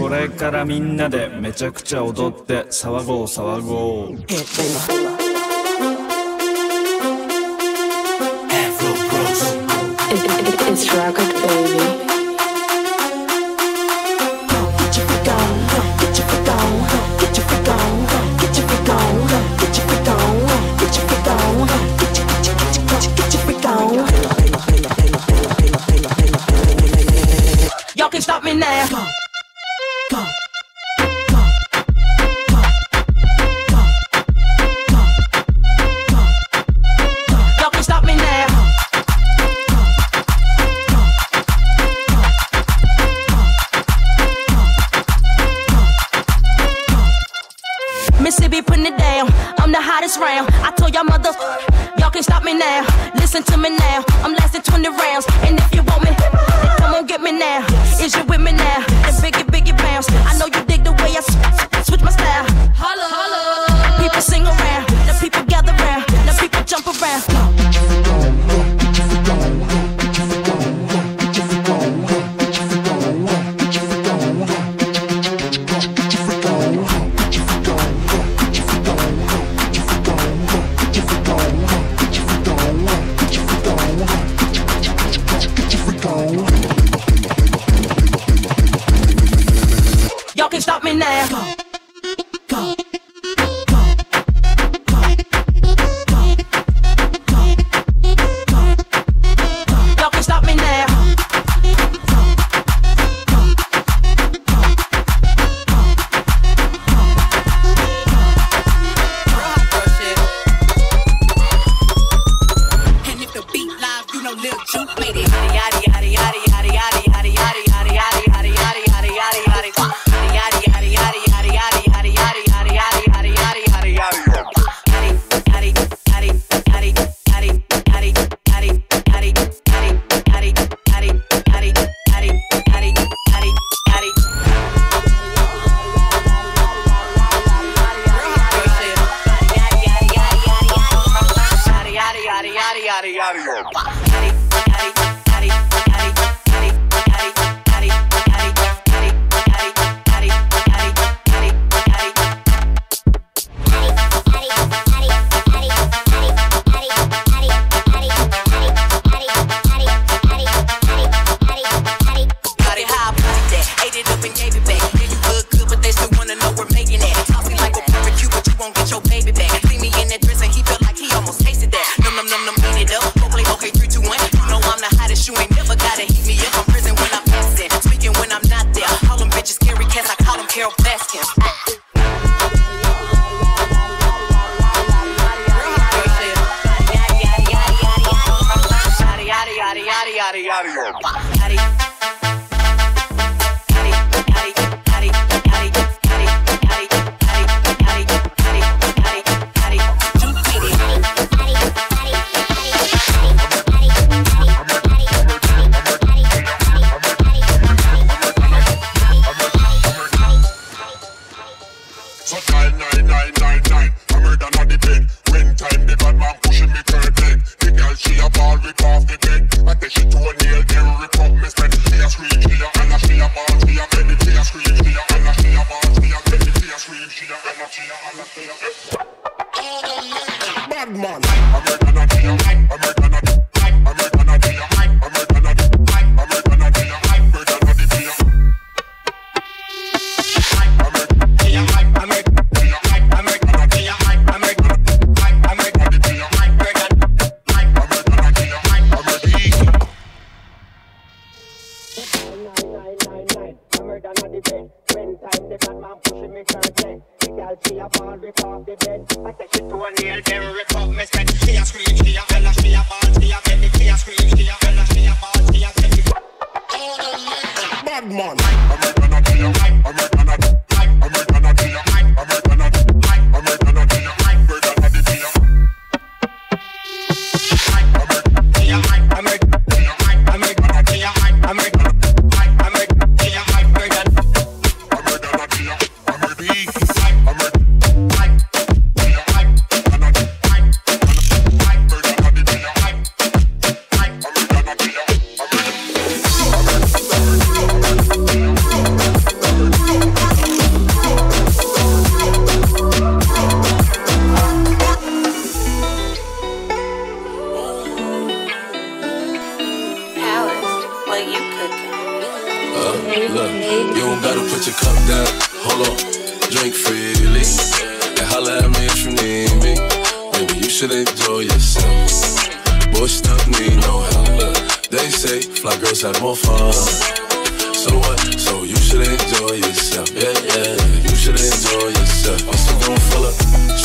これからみんなでめちゃくちゃ踊って騒ごう騒ごう。It's r o c k the hottest round. I told y'all mother, y'all can't stop me now. Listen to me now. I'm lasting 20 rounds. And if you want me, then come on get me now. Is you with me now? And biggie, biggie bounce. I know you dig the way I switch my style. Holla, holla. People sing around. The people gather round. The people jump around. yada yada yada. yada yada yada.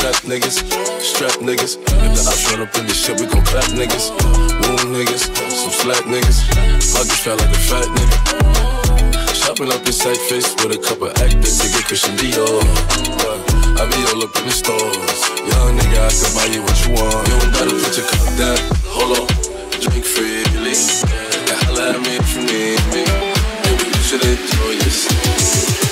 Strap niggas, strap niggas. If the ops run up in this shit, we gon' clap niggas. Wound niggas, some slack niggas. Pockets felt like a fat nigga. Shopping up in inside face with a couple actors to get Christian Dior. I be all up in the stores. Young nigga, I can buy you what you want. You don't gotta put your cup down. Hold on, drink freely. And holla at me if you need me. Maybe you should enjoy yourself.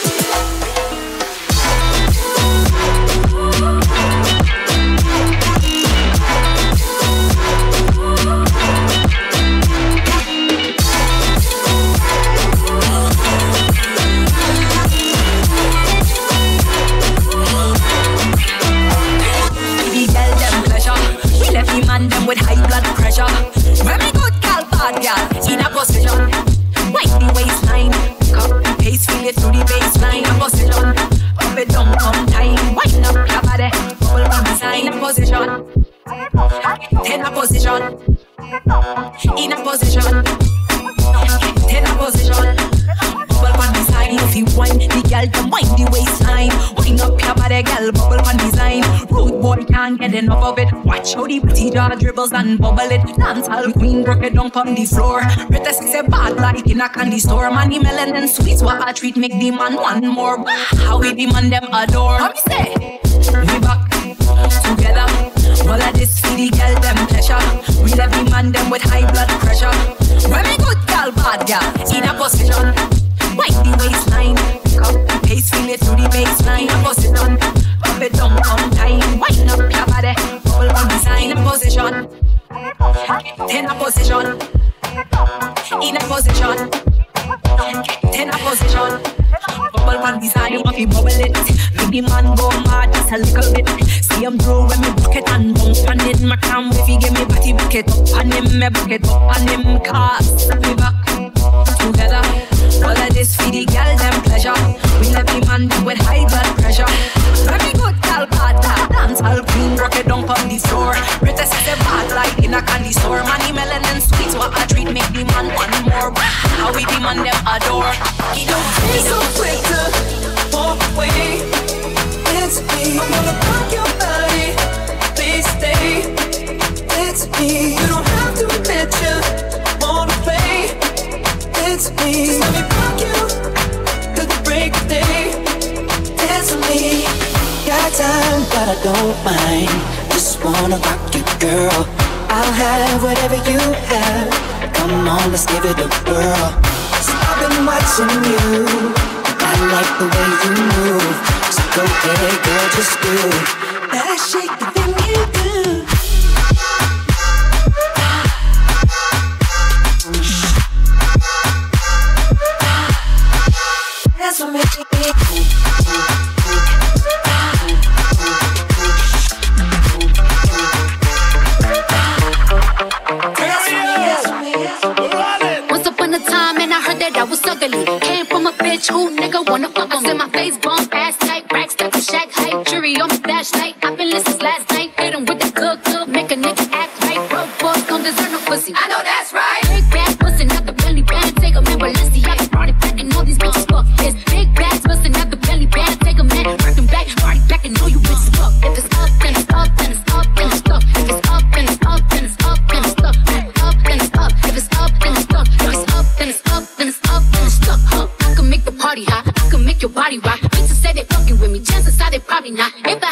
Man them with high blood pressure. Me good gal, bad gal, of it. Watch how the pretty jaw dribbles and bubble it. Dance all queen broke it down on the floor. Rita six a bad like in a candy store. Money melon and sweets, what I treat make the man one more. How we demand them adore. How me say? We back together. All of this for the girl them pleasure. We left the man them with high blood pressure. When me good girl, bad girl, ten a position, in a position, ten a position. Bubble on design, you bubble it, make the man go mad just a little bit. See him through when me bucket and bump on it. My cam if he give me body bucket up on him, me bucket up on him, cast me back together. All of this for the girl them pleasure. We left the man with high blood pressure. Very good gal bad dance all queen rock it down on the floor. A bad like in a candy store. Money and sweets what I treat make the man one more. How we demand them adore. You Be so quick to walk away. It's me. I'm gonna rock your body. Please stay. It's me. You don't have to admit you wanna play. It's me. Just let me rock you till the break of day. Dance with me. Got time, but I don't mind. Just wanna rock you, girl. I'll have whatever you have. Come on, let's give it a whirl. So I've been watching you. I like the way you move. So go ahead, girl, just do that shake the thing you do. Ah. Ah. Ah. That's what makes me Once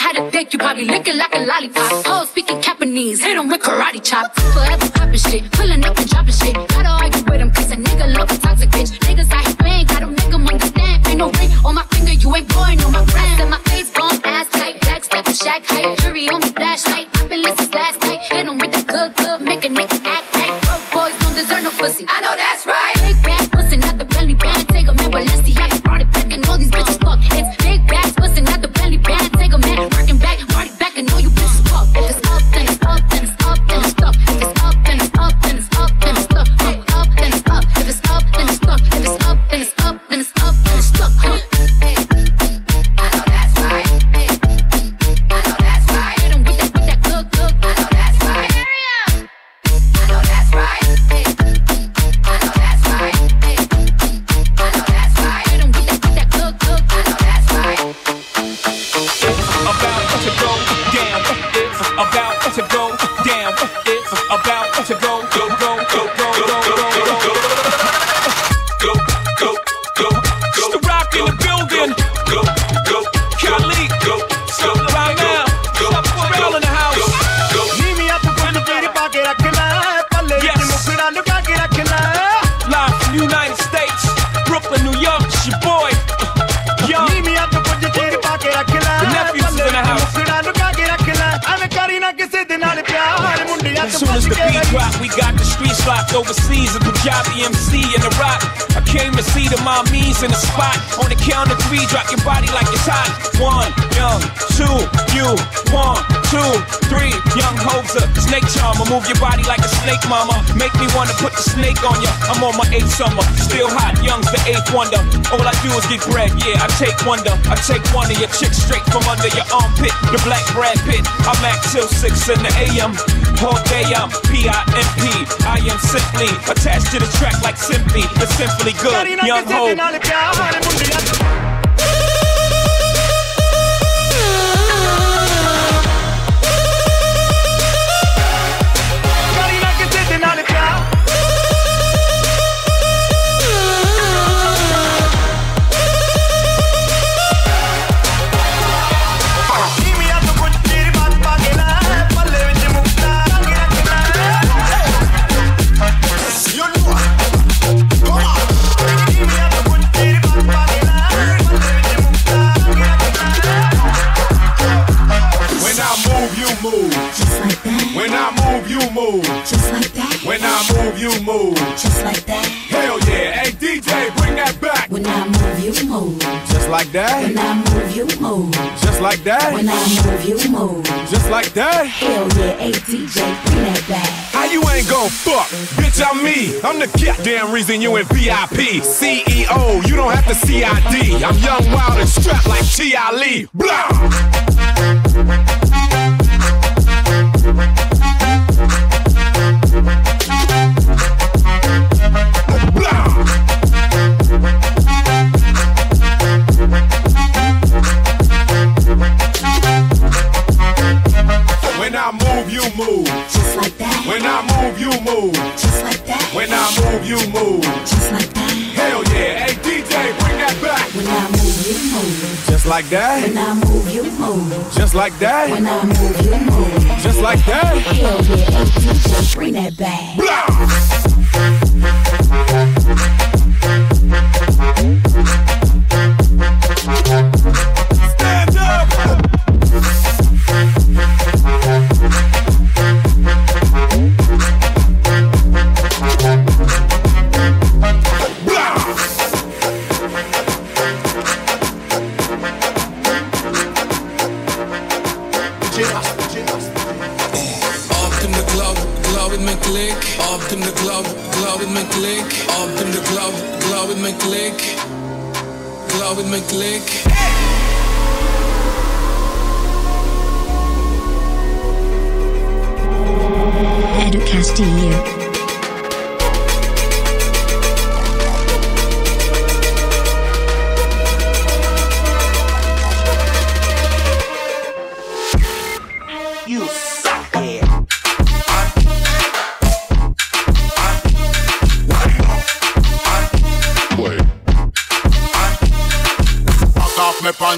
had a dick, you probably lick it like a lollipop. Hoes speaking Japanese, hit 'em with karate chop. Forever popping shit, pulling up and dropping shit. Gotta argue with 'em 'cause a nigga love a toxic bitch. Niggas out here playing, gotta make 'em understand. Ain't no ring on my finger, you ain't going on my friends. And my face bump, ass tight, back step shack height. Jury on me flashlight. I've been listening last night. Hit 'em with the good, good, make a nigga act right. Broke boys don't deserve no pussy. I know locked overseas. A Punjabi MC in the rock. I came to see the mommies in the spot. On the count of three, drop your body like it's hot. One, young, two, you. One, two, three, young Hova. Snake charmer, move your body like a snake, mama. Make me wanna put the snake on ya. I'm on my eighth summer, still hot. Young's the eighth wonder. All I do is get bread, yeah. I take wonder. I take one of your chicks straight from under your armpit. The black Brad Pitt. I'm at till six in the AM. All day I'm P-I-M-P. I am simply attached to the track like simply. The simply good. Young Ho. I'm the goddamn reason you in VIP. CEO, you don't have to CID. I'm young, wild, and strapped like T.I. Lee. Blah! Just like that. When I move, you move. Just like that. When I move, you move. Just like that. Hell yeah, bring that back. Blah!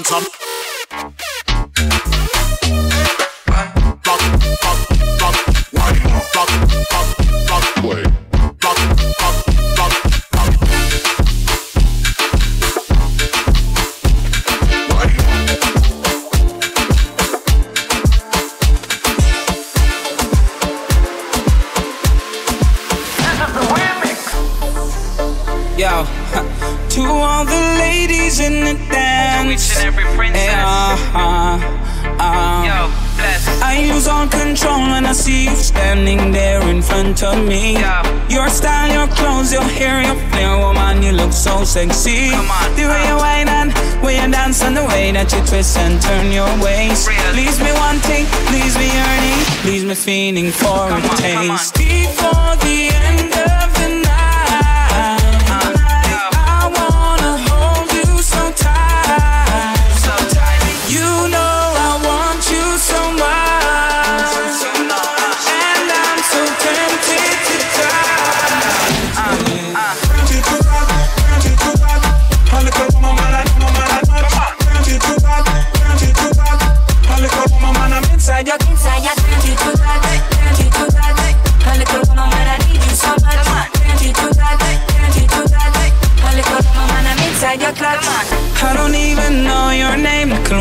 handsome. Your style, your clothes, your hair, your flair, woman, you look so sexy. Come on, The way you whine and way you dance and the way that you twist and turn your waist. Real. Leaves me wanting, leaves me yearning, leaves me feeling for Come a on. taste.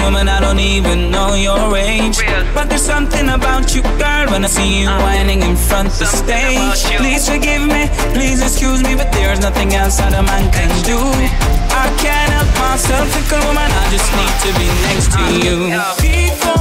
Woman. I don't even know your age. But there's something about you, girl, when I see you whining in front of the stage. Please forgive me, please excuse me, but there's nothing else that a man can do. I can't help myself, little woman. I just need to be next to you. Before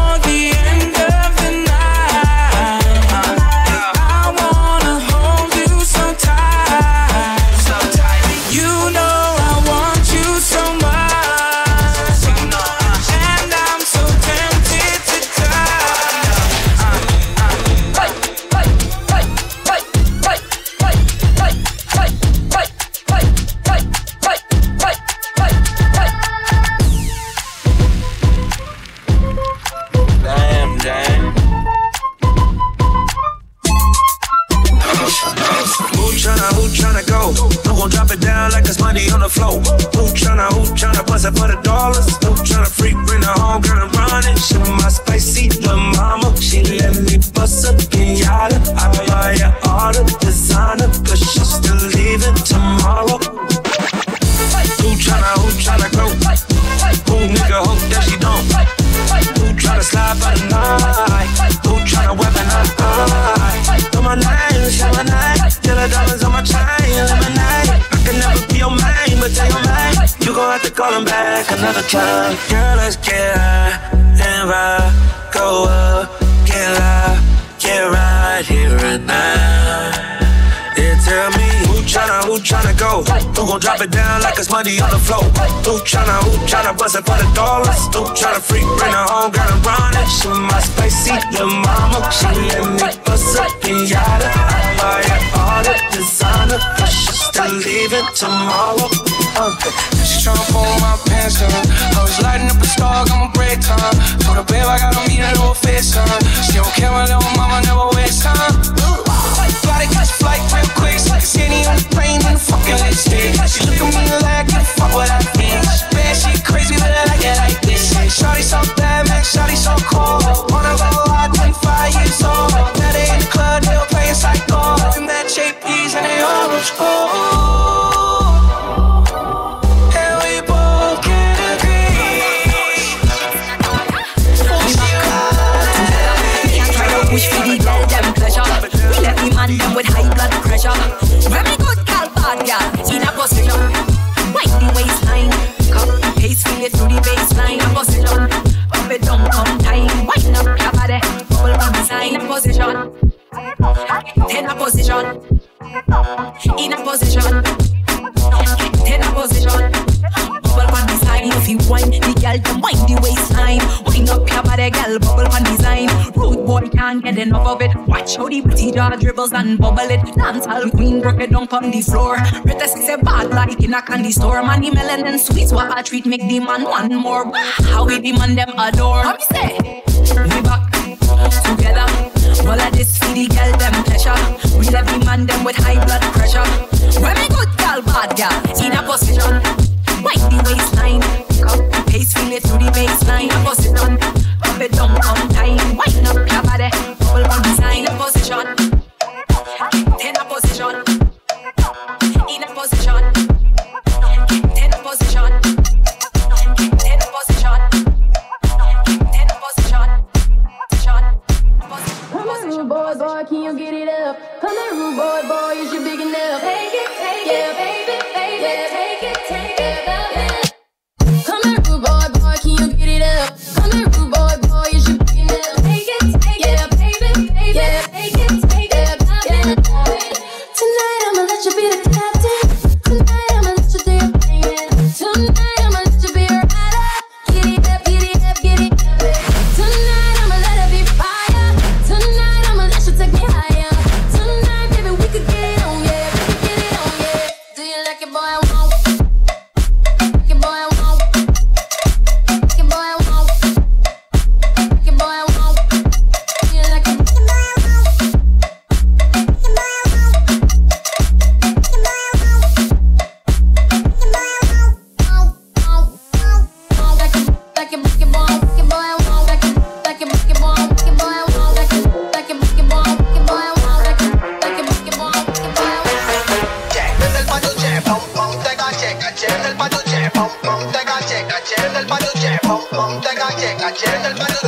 gon' drop it down like it's money on the floor? Who tryna, who tryna bust it for the dollars? Who tryna freak, bring her home, and run it? She my spicy little mama. She let me bust a pinata. I buy her all the designer, but she still leaving tomorrow. Uh. She tryna pull my pants down. I was lighting up a star, I'ma break time. Told her, babe, I gotta meet her little face time. She don't care, my little mama never waste time. Gotta catch flight real quick. So any on the plane in the fucking lipstick. She look at me like, you fuck what I think. Bad shit crazy, but I like it like this. Shawty so bad, man, shawty so cold. Wanna go hard, 25 years old. In a position, in a position. Bubble on design. If you wind the gal, then wind the waistline. Wind up your body, gal, bubble on design. Rude boy can't get enough of it. Watch how the pretty jaw dribbles and bubble it. Dance all queen, broke it down on the floor. Rita say bad like in a candy store. Man, the melon and sweets, what I treat make the man one more. How we demand them adore. How me say? We back together. All of this for the girl them pleasure. We love the man them with high blood pressure. When me good gal, bad gal, in a position. Wind the waistline, copy paste, feel it through the baseline. In a position, up it down on time. Wind up baby, Ayer en el barrio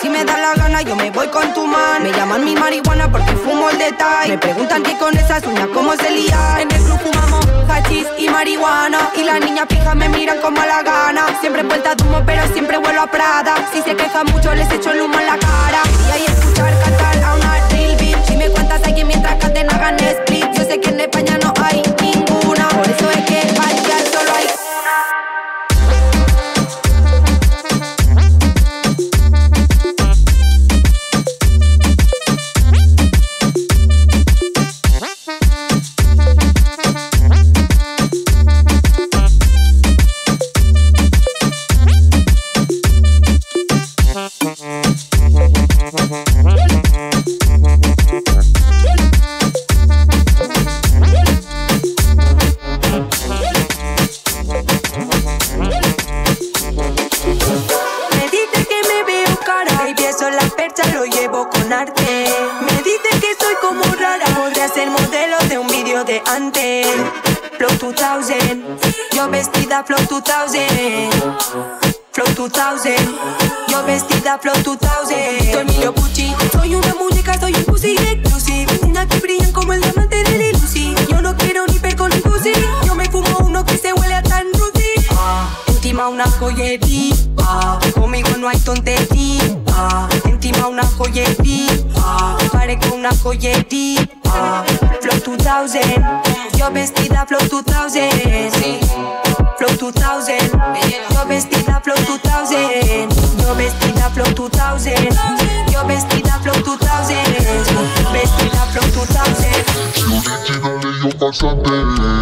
si me da la gana, yo me voy con tu man. Me llaman mi marihuana porque fumo el detalle. Me preguntan qué con esas uñas, cómo se lía. En el club fumamos hachís y marihuana. Y las niñas pijas me miran como a la gana. Siempre vuelta de humo, pero siempre vuelo a Prada. Si se queja mucho, les echo el humo en la cara. Y ahí escuchar cantar a una antes Flow 2000 Yo vestida Flow 2000 Flow 2000 Yo vestida Flow 2000 Soy Emilio Pucci. Soy una muñeca, soy un pussy exclusive Una que brillan como el diamante de Uzi Yo no quiero ni con ni pussy. Yo me fumo uno que se huele a tan rudy Encima una joyería. Conmigo no hay tontería. Encima una joyería con una joyería. Flow 2000, yo vestida Flow 2000. Flow 2000, yo vestida Flow 2000, yo vestida Flow 2000, yo vestida Flow 2000, vestida Flow 2000. Yo pasante. Una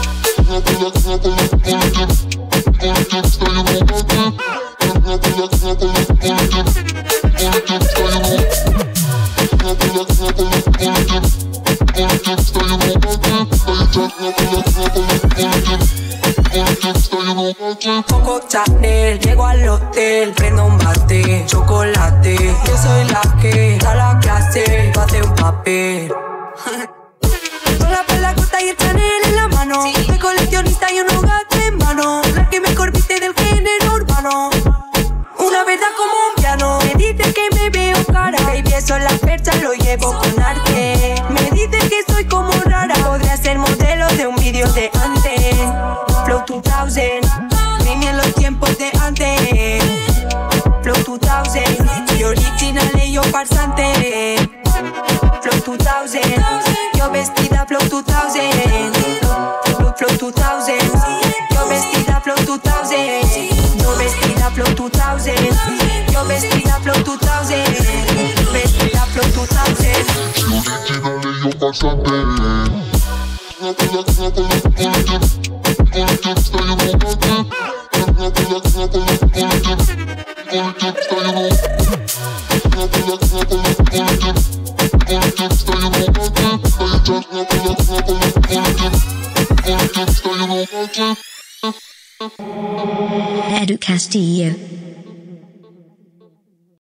cola, una cola, cola, cola, cola, cola, cola, cola, cola, cola, cola, cola, cola, cola, cola, Coco Chanel, llego al hotel, prendo un bate, chocolate. Yo soy la que da la clase, tú haces un papel. Con la perla corta y el Chanel en la mano. Soy coleccionista y un gato en mano. La que mejor viste del género urbano. Una verdad como un piano. Me dice que me veo cara. Baby, eso en la percha lo llevo con arte. Me vídeo de antes. Flow 2000. Mimi en los tiempos de antes. Flow 2000. Y original y yo farsante. Flow 2000. Yo vestida Flow 2000. Flow, Flow 2000. Yo vestida Flow 2000. Yo vestida Flow 2000. Yo vestida Flow 2000. Vestida Flow 2000. Original y yo pasante. Edu Castillo.